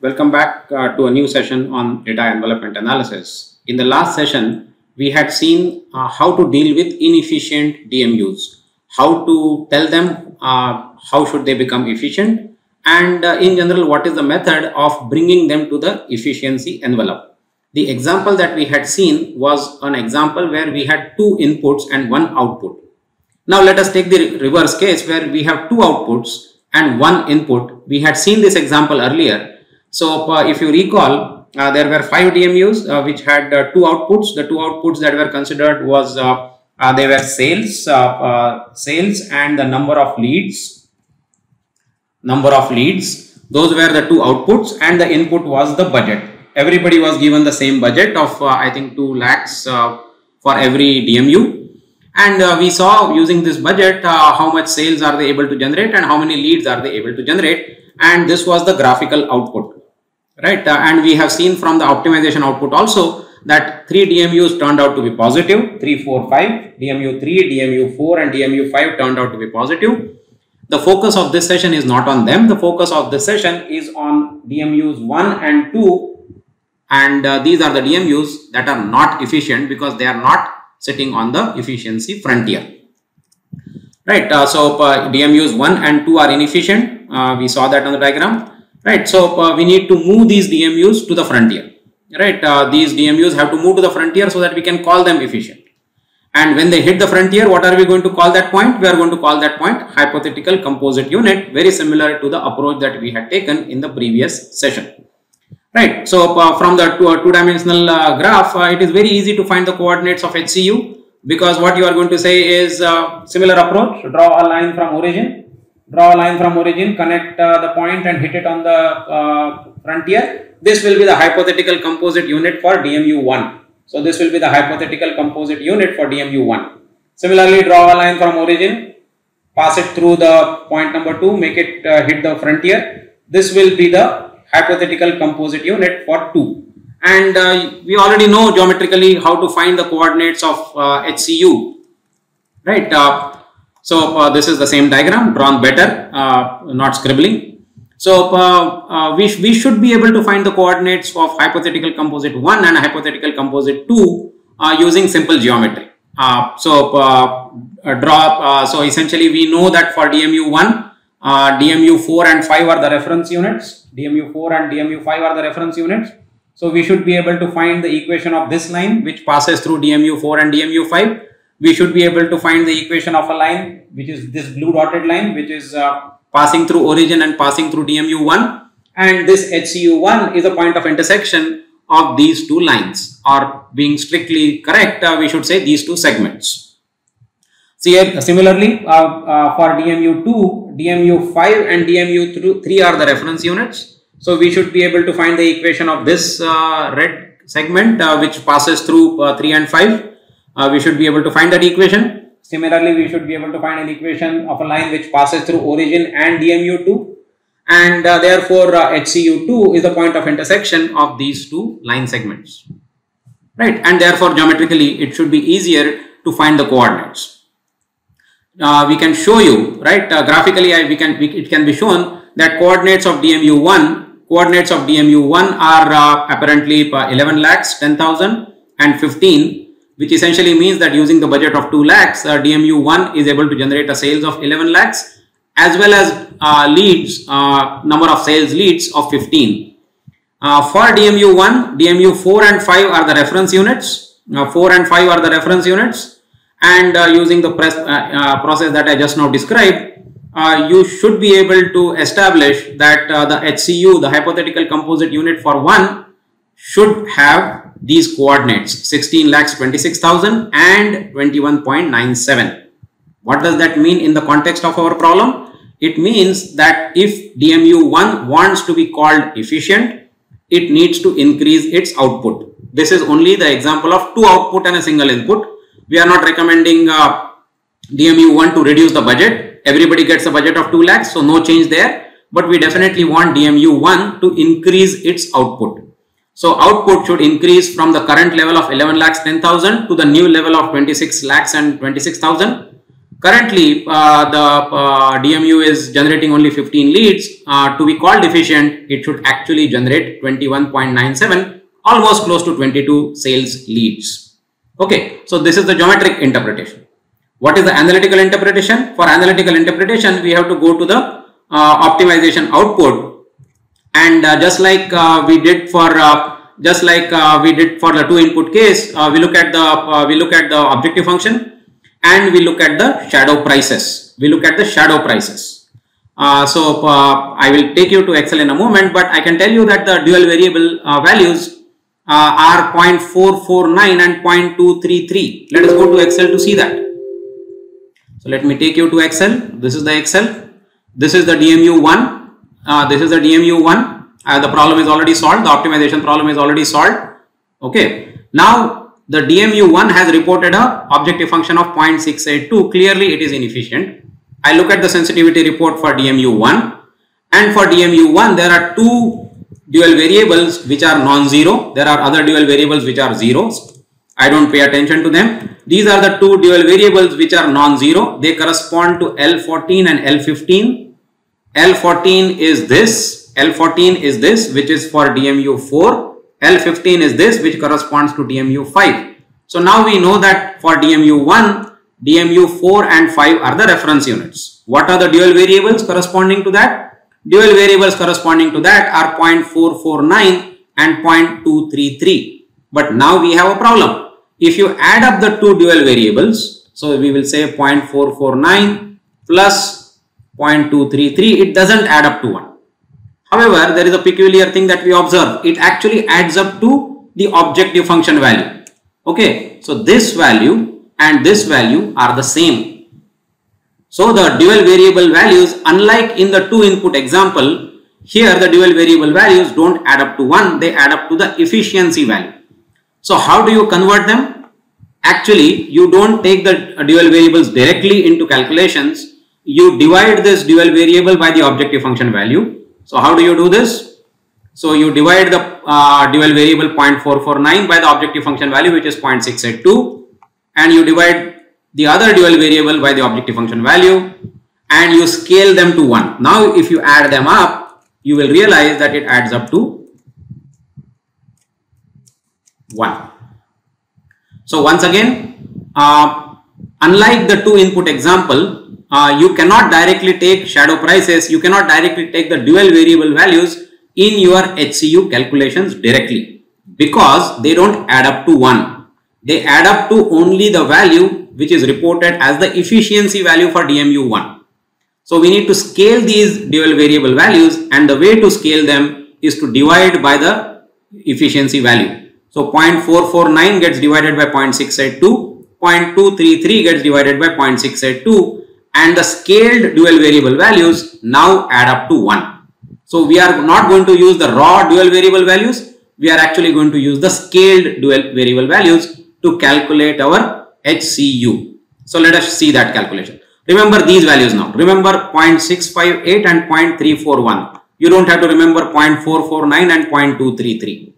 Welcome back uh, to a new session on data envelopment analysis. In the last session, we had seen uh, how to deal with inefficient DMUs, how to tell them uh, how should they become efficient, and uh, in general, what is the method of bringing them to the efficiency envelope. The example that we had seen was an example where we had two inputs and one output. Now let us take the reverse case where we have two outputs and one input. We had seen this example earlier so uh, if you recall, uh, there were five DMUs uh, which had uh, two outputs. The two outputs that were considered was uh, uh, they were sales, sales and the number of leads. Number of leads. Those were the two outputs, and the input was the budget. Everybody was given the same budget of I think two lakhs for every DMU. And we saw using this budget how much sales are they able to generate and how many leads are they able to generate. And this was the graphical output right? Uh, and we have seen from the optimization output also that three DMUs turned out to be positive, 3, 4, 5, DMU 3, DMU 4 and DMU 5 turned out to be positive. The focus of this session is not on them. The focus of this session is on DMUs 1 and 2 and uh, these are the DMUs that are not efficient because they are not sitting on the efficiency frontier. Right, uh, so uh, DMUs 1 and 2 are inefficient. Uh, we saw that on the diagram right so uh, we need to move these dmus to the frontier. Right uh, these dmus have to move to the frontier so that we can call them efficient. And when they hit the frontier what are we going to call that point? We are going to call that point hypothetical composite unit very similar to the approach that we had taken in the previous session. Right so uh, from the two, uh, two dimensional uh, graph uh, it is very easy to find the coordinates of hcu because what you are going to say is similar approach. Draw a line from origin draw a line from origin, connect uh, the point and hit it on the uh, frontier. This will be the hypothetical composite unit for DMU1. So this will be the hypothetical composite unit for DMU1. Similarly, draw a line from origin, pass it through the point number 2, make it uh, hit the frontier. This will be the hypothetical composite unit for 2. And uh, we already know geometrically how to find the coordinates of HCU, uh, right? Uh, so uh, this is the same diagram drawn better, uh, not scribbling. So uh, uh we, sh we should be able to find the coordinates of hypothetical composite 1 and hypothetical composite 2 uh, using simple geometry. Uh, so draw, so essentially we know that for DMU 1, DMU 4 and 5 are the reference units, DMU 4 and DMU 5 are the reference units. So we should be able to find the equation of this line which passes through DMU 4 and DMU 5 we should be able to find the equation of a line which is this blue dotted line which is uh, passing through origin and passing through DMU1 and this HCU1 is a point of intersection of these two lines or being strictly correct uh, we should say these two segments. See, uh, similarly uh, uh for DMU2, DMU5 and DMU3 are the reference units. So we should be able to find the equation of this uh, red segment which passes through 3 and 5 uh, we should be able to find that equation. Similarly, we should be able to find an equation of a line which passes through origin and DMU2 and uh, therefore uh, HCU2 is the point of intersection of these two line segments. Right and therefore geometrically it should be easier to find the coordinates. Uh, we can show you right uh, graphically I, we can we, it can be shown that coordinates of DMU1 coordinates of DMU1 are uh, apparently 11 lakhs 10,000 and 15 which essentially means that using the budget of 2 lakhs, uh, DMU1 is able to generate a sales of 11 lakhs as well as uh, leads, uh, number of sales leads of 15. Uh, for DMU1, DMU4 and 5 are the reference units. 4 and 5 are the reference units and uh, using the uh, process that I just now described, you should be able to establish that the HCU, the hypothetical composite unit for 1 should have these coordinates 16 lakhs 26,000 and 21.97. What does that mean in the context of our problem? It means that if DMU1 wants to be called efficient, it needs to increase its output. This is only the example of two output and a single input. We are not recommending uh, DMU1 to reduce the budget. Everybody gets a budget of 2 lakhs, so no change there. But we definitely want DMU1 to increase its output. So output should increase from the current level of 11 lakhs 10,000 to the new level of 26 lakhs and 26,000. Currently, uh, the uh, DMU is generating only 15 leads. Uh, to be called efficient, it should actually generate 21.97, almost close to 22 sales leads. Okay, so this is the geometric interpretation. What is the analytical interpretation? For analytical interpretation, we have to go to the uh, optimization output and uh, just like uh, we did for just like we did for the two input case, we look at the we look at the objective function and we look at the shadow prices. We look at the shadow prices. Uh, so uh, I will take you to Excel in a moment, but I can tell you that the dual variable uh, values uh, are 0.449 and 0.233. Let us go to Excel to see that. So let me take you to Excel. This is the Excel. This is the DMU1. Uh, this is the DMU1. Uh, the problem is already solved. The optimization problem is already solved. Okay. Now the DMU1 has reported a objective function of 0.682. Clearly it is inefficient. I look at the sensitivity report for DMU1 and for DMU1 there are two dual variables which are non-zero. There are other dual variables which are zeros. I don't pay attention to them. These are the two dual variables which are non-zero. They correspond to L14 and L15. L14 is this. L14 is this which is for DMU4 L15 is this which corresponds to DMU5. So now we know that for DMU1, DMU4 and 5 are the reference units. What are the dual variables corresponding to that? Dual variables corresponding to that are 0.449 and 0.233. But now we have a problem. If you add up the two dual variables, so we will say 0.449 plus 0.233, it doesn't add up to 1. However, there is a peculiar thing that we observe. It actually adds up to the objective function value. Okay, so this value and this value are the same. So the dual variable values, unlike in the two input example, here the dual variable values don't add up to 1, they add up to the efficiency value. So how do you convert them? Actually, you don't take the dual variables directly into calculations. You divide this dual variable by the objective function value so how do you do this? So you divide the uh, dual variable 0.449 by the objective function value which is 0.682 and you divide the other dual variable by the objective function value and you scale them to 1. Now if you add them up you will realize that it adds up to 1. So once again uh, unlike the two input example uh, you cannot directly take shadow prices, you cannot directly take the dual variable values in your HCU calculations directly because they don't add up to 1. They add up to only the value which is reported as the efficiency value for DMU1. So we need to scale these dual variable values and the way to scale them is to divide by the efficiency value. So 0.449 gets divided by 0.682, 0.233 gets divided by 0.682 and the scaled dual variable values now add up to 1. So we are not going to use the raw dual variable values, we are actually going to use the scaled dual variable values to calculate our HCU. So let us see that calculation. Remember these values now. Remember 0.658 and 0.341. You don't have to remember 0.449 and 0.233.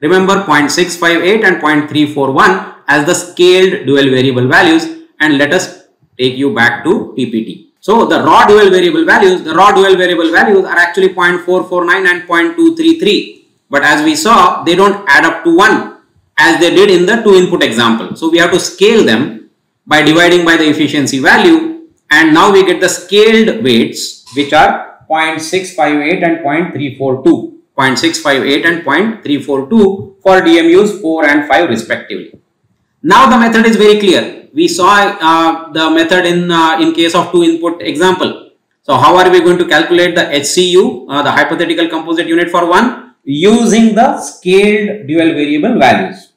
Remember 0.658 and 0.341 as the scaled dual variable values and let us take you back to PPT. So the raw dual variable values, the raw dual variable values are actually 0.449 and 0.233. But as we saw, they don't add up to 1 as they did in the two input example. So we have to scale them by dividing by the efficiency value and now we get the scaled weights which are 0.658 and 0.342. 0.658 and 0.342 for DMUs 4 and 5 respectively. Now the method is very clear we saw uh, the method in uh, in case of two input example. So how are we going to calculate the HCU, uh, the hypothetical composite unit for one using the scaled dual variable values.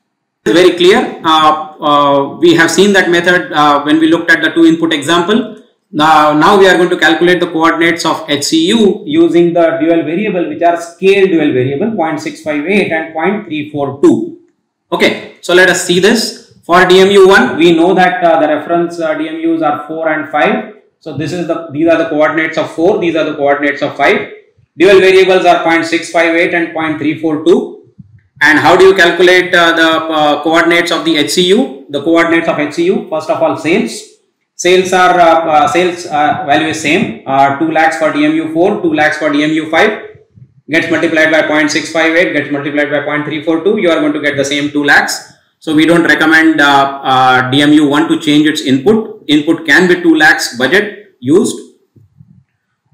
Very clear. Uh, uh, we have seen that method uh, when we looked at the two input example. Now, now we are going to calculate the coordinates of HCU using the dual variable which are scaled dual variable 0.658 and 0.342. Okay, so let us see this. For DMU1, we know that uh, the reference uh, DMUs are 4 and 5. So this is the these are the coordinates of 4, these are the coordinates of 5. Dual variables are 0.658 and 0.342. And how do you calculate uh, the uh, coordinates of the HCU? The coordinates of HCU, first of all, sales. Sales are uh, uh, sales value is same. 2 lakhs for DMU4, 2 lakhs for DMU5 gets multiplied by 0.658, gets multiplied by 0.342. You are going to get the same 2 lakhs. So we don't recommend DMU1 to change its input. Input can be 2 lakhs budget used.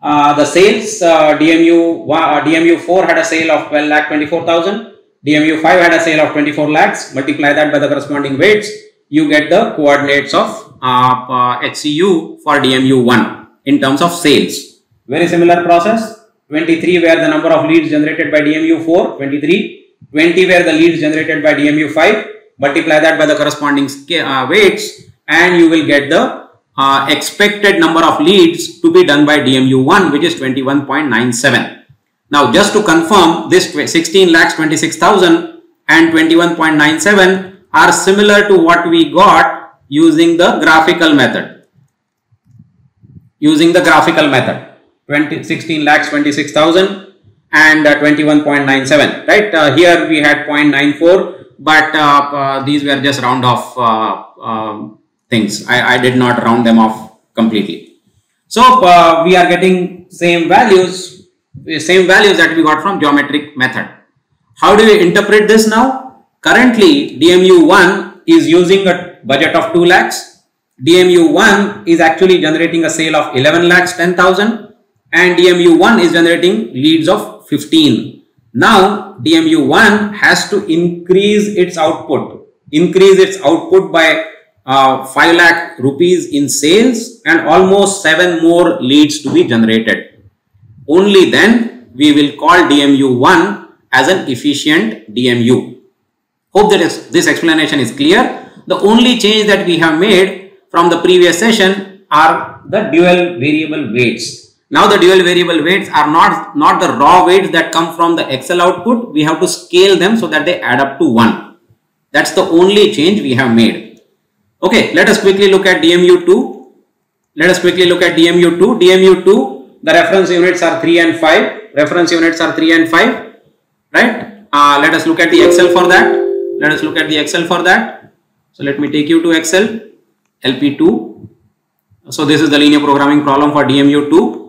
Uh, the sales uh, DMU uh, DMU4 had a sale of 12 lakh 24,000 DMU5 had a sale of 24 lakhs. Multiply that by the corresponding weights you get the coordinates of HCU uh, for DMU1 in terms of sales. Very similar process. 23 where the number of leads generated by DMU4 23 20 where the leads generated by DMU5 multiply that by the corresponding uh, weights and you will get the uh, expected number of leads to be done by DMU1 which is 21.97. Now just to confirm this 16 lakhs 26,000 and 21.97 are similar to what we got using the graphical method. Using the graphical method 20, 16 lakhs 26,000 and uh, 21.97 right uh, here we had 0.94 but uh, uh, these were just round off uh, um, things. I, I did not round them off completely. So uh, we are getting same values, same values that we got from geometric method. How do we interpret this now? Currently DMU1 is using a budget of 2 lakhs. DMU1 is actually generating a sale of 11 lakhs 10,000 and DMU1 is generating leads of 15. Now DMU1 has to increase its output, increase its output by uh, 5 lakh rupees in sales and almost 7 more leads to be generated. Only then we will call DMU1 as an efficient DMU. Hope that is, this explanation is clear. The only change that we have made from the previous session are the dual variable weights. Now the dual variable weights are not, not the raw weights that come from the Excel output. We have to scale them so that they add up to 1. That's the only change we have made. Okay, let us quickly look at DMU2. Let us quickly look at DMU2. DMU2, the reference units are 3 and 5. Reference units are 3 and 5. Right? Uh, let us look at the Excel for that. Let us look at the Excel for that. So let me take you to Excel. LP2. So this is the linear programming problem for DMU2.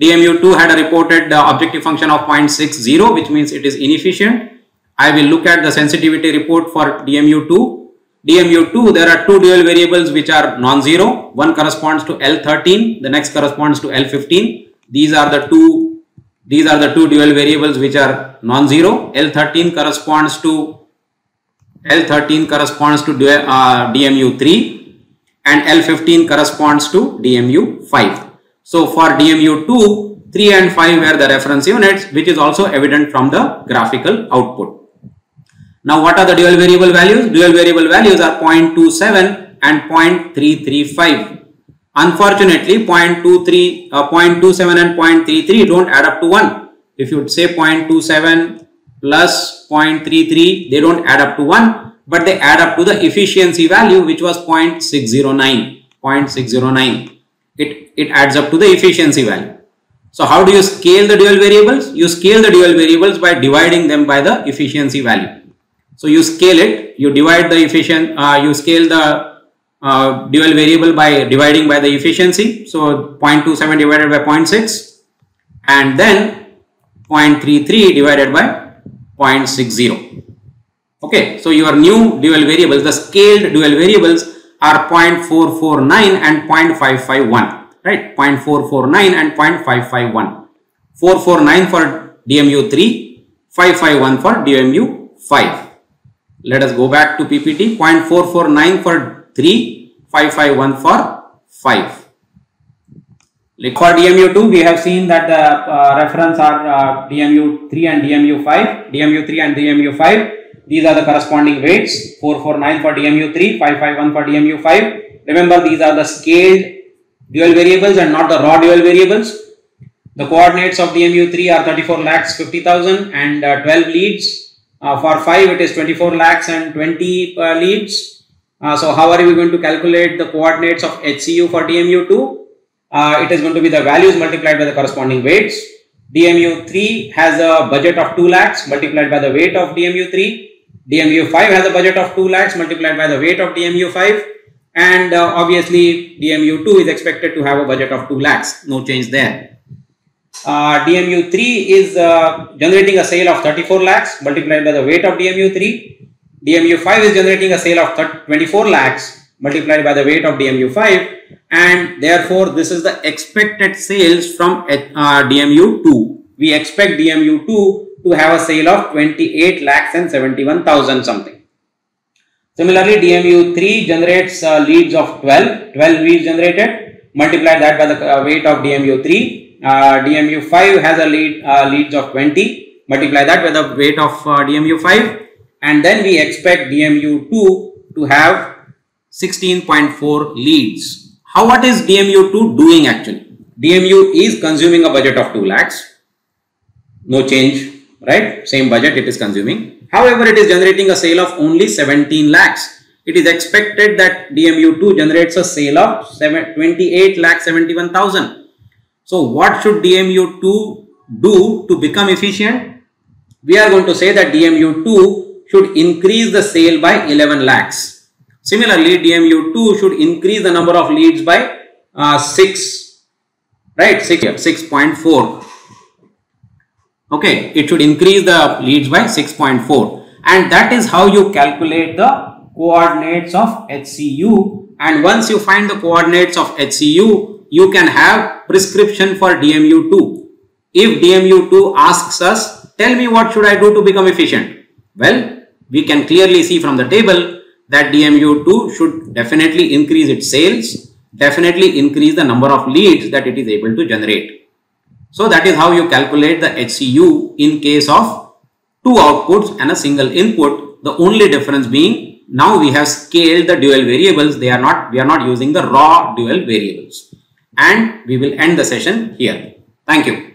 DMU2 had a reported uh, objective function of 0.60 which means it is inefficient. I will look at the sensitivity report for DMU2 DMU2, there are two dual variables which are non-zero. One corresponds to L13, the next corresponds to L15. These are the two, these are the two dual variables which are non-zero. L13 corresponds to L13 corresponds to uh, DMU3 and L15 corresponds to DMU5. So for DMU2, 3 and 5 were the reference units which is also evident from the graphical output. Now what are the dual variable values? Dual variable values are 0.27 and 0.335. Unfortunately 0.23, uh, 0.27 and 0.33 don't add up to 1. If you would say 0.27 plus 0.33 they don't add up to 1 but they add up to the efficiency value which was 0.609. 0.609. It, adds up to the efficiency value. So how do you scale the dual variables? You scale the dual variables by dividing them by the efficiency value. So you scale it, you divide the efficient, uh, you scale the uh, dual variable by dividing by the efficiency. So 0.27 divided by 0.6 and then 0.33 divided by 0.60. Okay, so your new dual variables, the scaled dual variables are 0.449 and 0.551, right? 0.449 and 0.551. 449 for DMU3, 551 for DMU5. Let us go back to PPT 0.449 for 3, 551 for 5. For DMU2, we have seen that the uh, reference are uh, DMU3 and DMU5, DMU3 and DMU5. These are the corresponding weights 449 for DMU3, 551 for DMU5. Remember, these are the scaled dual variables and not the raw dual variables. The coordinates of DMU3 are 34 lakhs 50,000 and uh, 12 leads uh, for 5 it is 24 lakhs and 20 uh, leads. Uh, so how are we going to calculate the coordinates of HCU for DMU2? Uh, it is going to be the values multiplied by the corresponding weights. DMU3 has a budget of 2 lakhs multiplied by the weight of DMU3. DMU5 has a budget of 2 lakhs multiplied by the weight of DMU5. And uh, obviously DMU2 is expected to have a budget of 2 lakhs, no change there. Uh, DMU3 is uh, generating a sale of 34 lakhs multiplied by the weight of DMU3. DMU5 is generating a sale of 24 lakhs multiplied by the weight of DMU5 and therefore this is the expected sales from uh, DMU2. We expect DMU2 to have a sale of 28 lakhs and 71,000 something. Similarly, DMU3 generates uh, leads of 12, 12 leads generated, multiply that by the uh, weight of DMU3. Uh, DMU5 has a lead uh, leads of 20, multiply that by the weight of uh, DMU5 and then we expect DMU2 to have 16.4 leads. How what is DMU2 doing actually? DMU is consuming a budget of 2 lakhs, no change right? Same budget it is consuming. However, it is generating a sale of only 17 lakhs. It is expected that DMU2 generates a sale of 28 lakh 71,000. So, what should DMU2 do to become efficient? We are going to say that DMU2 should increase the sale by 11 lakhs. Similarly, DMU2 should increase the number of leads by uh, 6, right? 6, 6.4 okay it should increase the leads by 6.4 and that is how you calculate the coordinates of HCU and once you find the coordinates of HCU you can have prescription for DMU2 if DMU2 asks us tell me what should I do to become efficient? Well we can clearly see from the table that DMU2 should definitely increase its sales definitely increase the number of leads that it is able to generate so that is how you calculate the HCU in case of two outputs and a single input. The only difference being now we have scaled the dual variables. They are not, we are not using the raw dual variables. And we will end the session here. Thank you.